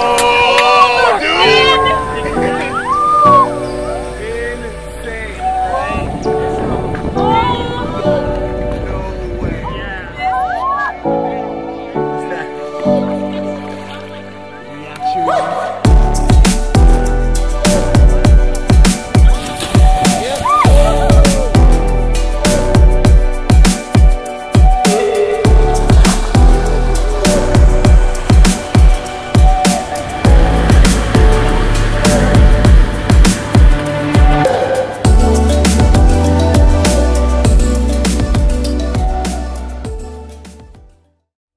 Oh!